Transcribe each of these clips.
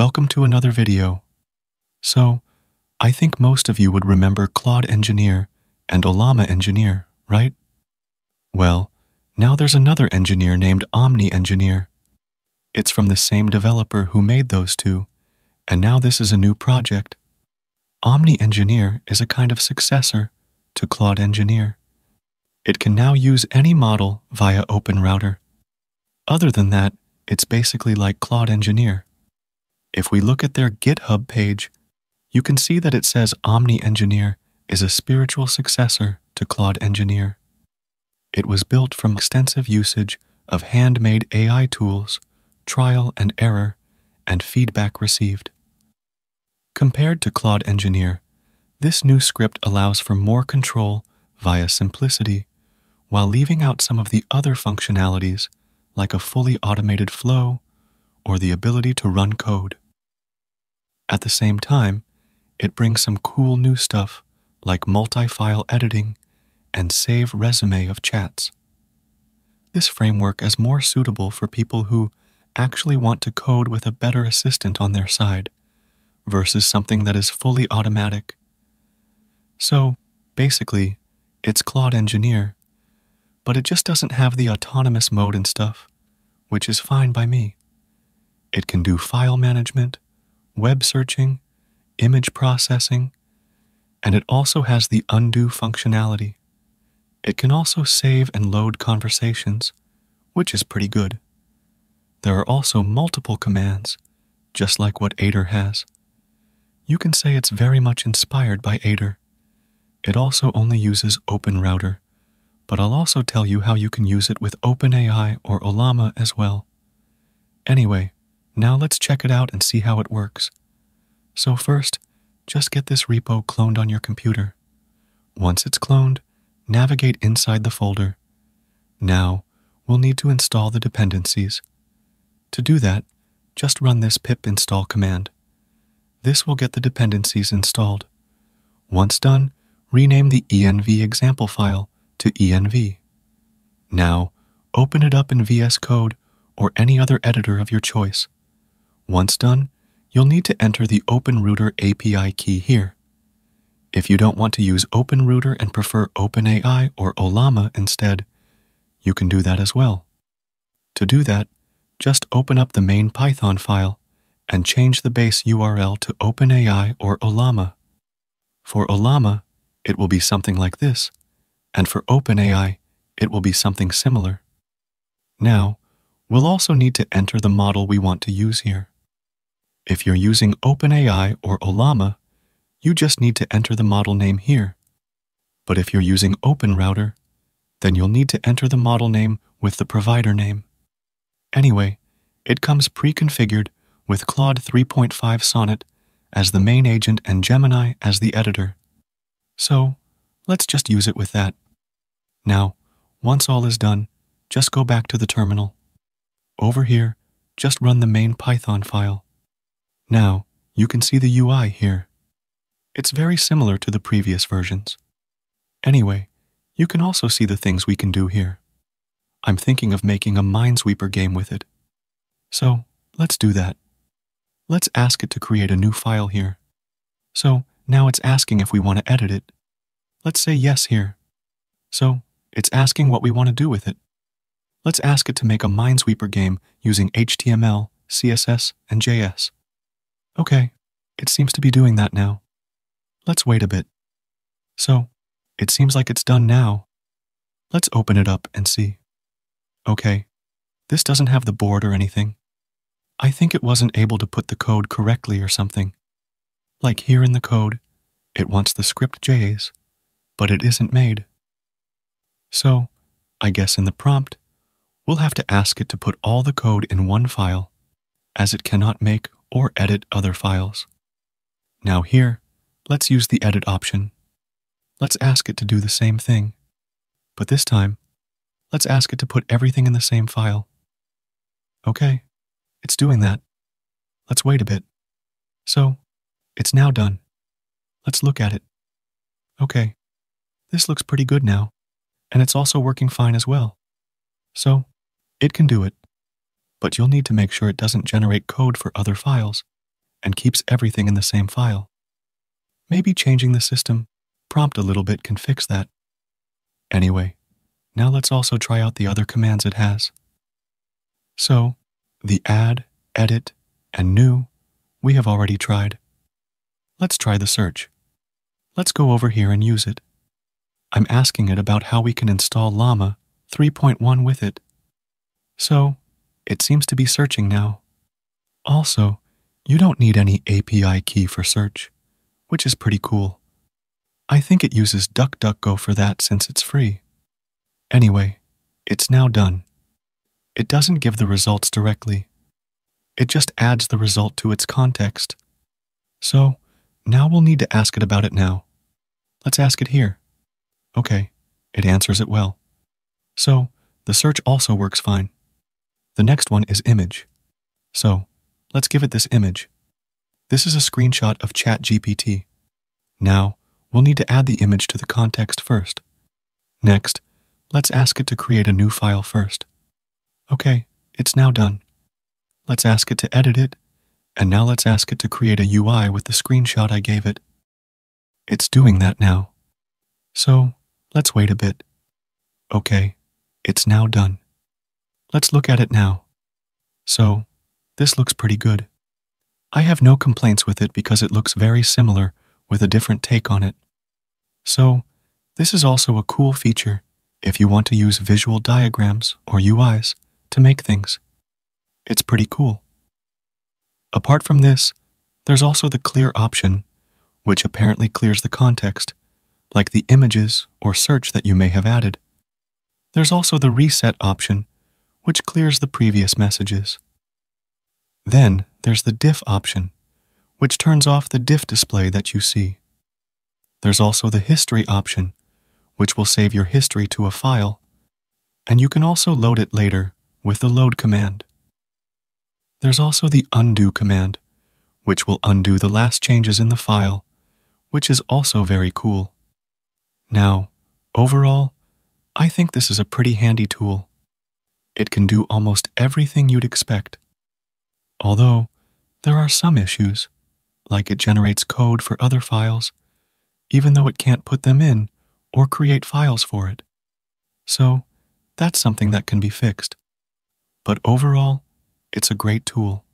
welcome to another video. So, I think most of you would remember Claude Engineer and Ollama Engineer, right? Well, now there's another engineer named Omni Engineer. It's from the same developer who made those two, and now this is a new project. Omni Engineer is a kind of successor to Claude Engineer. It can now use any model via OpenRouter. Other than that, it's basically like Claude Engineer. If we look at their GitHub page, you can see that it says Omni Engineer is a spiritual successor to Claude Engineer. It was built from extensive usage of handmade AI tools, trial and error, and feedback received. Compared to Claude Engineer, this new script allows for more control via simplicity while leaving out some of the other functionalities like a fully automated flow or the ability to run code. At the same time, it brings some cool new stuff like multi-file editing and save resume of chats. This framework is more suitable for people who actually want to code with a better assistant on their side versus something that is fully automatic. So, basically, it's Claude Engineer, but it just doesn't have the autonomous mode and stuff, which is fine by me. It can do file management, web searching, image processing, and it also has the undo functionality. It can also save and load conversations, which is pretty good. There are also multiple commands, just like what Aider has. You can say it's very much inspired by Aider. It also only uses OpenRouter, but I'll also tell you how you can use it with OpenAI or Ollama as well. Anyway, now let's check it out and see how it works. So first, just get this repo cloned on your computer. Once it's cloned, navigate inside the folder. Now, we'll need to install the dependencies. To do that, just run this pip install command. This will get the dependencies installed. Once done, rename the env example file to env. Now, open it up in VS Code or any other editor of your choice. Once done, you'll need to enter the OpenRouter API key here. If you don't want to use OpenRouter and prefer OpenAI or Ollama instead, you can do that as well. To do that, just open up the main Python file and change the base URL to OpenAI or Ollama. For Ollama, it will be something like this, and for OpenAI, it will be something similar. Now, we'll also need to enter the model we want to use here. If you're using OpenAI or Ollama, you just need to enter the model name here. But if you're using OpenRouter, then you'll need to enter the model name with the provider name. Anyway, it comes pre-configured with Claude 3.5 Sonnet as the main agent and Gemini as the editor. So, let's just use it with that. Now, once all is done, just go back to the terminal. Over here, just run the main Python file. Now, you can see the UI here. It's very similar to the previous versions. Anyway, you can also see the things we can do here. I'm thinking of making a Minesweeper game with it. So, let's do that. Let's ask it to create a new file here. So, now it's asking if we want to edit it. Let's say yes here. So, it's asking what we want to do with it. Let's ask it to make a Minesweeper game using HTML, CSS, and JS. Okay, it seems to be doing that now. Let's wait a bit. So, it seems like it's done now. Let's open it up and see. Okay, this doesn't have the board or anything. I think it wasn't able to put the code correctly or something. Like here in the code, it wants the script JS, but it isn't made. So, I guess in the prompt, we'll have to ask it to put all the code in one file, as it cannot make or edit other files. Now here, let's use the edit option. Let's ask it to do the same thing. But this time, let's ask it to put everything in the same file. Okay, it's doing that. Let's wait a bit. So, it's now done. Let's look at it. Okay, this looks pretty good now, and it's also working fine as well. So, it can do it but you'll need to make sure it doesn't generate code for other files and keeps everything in the same file. Maybe changing the system prompt a little bit can fix that. Anyway, now let's also try out the other commands it has. So, the add, edit, and new we have already tried. Let's try the search. Let's go over here and use it. I'm asking it about how we can install Llama 3.1 with it. So, it seems to be searching now. Also, you don't need any API key for search, which is pretty cool. I think it uses DuckDuckGo for that since it's free. Anyway, it's now done. It doesn't give the results directly. It just adds the result to its context. So, now we'll need to ask it about it now. Let's ask it here. Okay, it answers it well. So, the search also works fine. The next one is image. So, let's give it this image. This is a screenshot of ChatGPT. Now, we'll need to add the image to the context first. Next, let's ask it to create a new file first. Okay, it's now done. Let's ask it to edit it, and now let's ask it to create a UI with the screenshot I gave it. It's doing that now. So, let's wait a bit. Okay, it's now done. Let's look at it now. So, this looks pretty good. I have no complaints with it because it looks very similar with a different take on it. So, this is also a cool feature if you want to use visual diagrams or UIs to make things. It's pretty cool. Apart from this, there's also the clear option, which apparently clears the context, like the images or search that you may have added. There's also the reset option, which clears the previous messages. Then there's the diff option, which turns off the diff display that you see. There's also the history option, which will save your history to a file, and you can also load it later with the load command. There's also the undo command, which will undo the last changes in the file, which is also very cool. Now, overall, I think this is a pretty handy tool. It can do almost everything you'd expect. Although, there are some issues, like it generates code for other files, even though it can't put them in or create files for it. So, that's something that can be fixed. But overall, it's a great tool.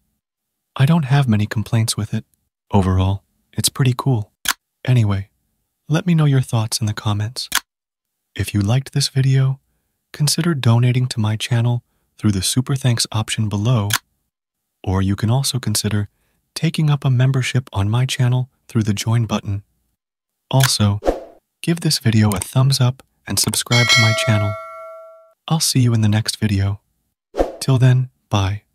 I don't have many complaints with it. Overall, it's pretty cool. Anyway, let me know your thoughts in the comments. If you liked this video, consider donating to my channel through the Super Thanks option below, or you can also consider taking up a membership on my channel through the Join button. Also, give this video a thumbs up and subscribe to my channel. I'll see you in the next video. Till then, bye.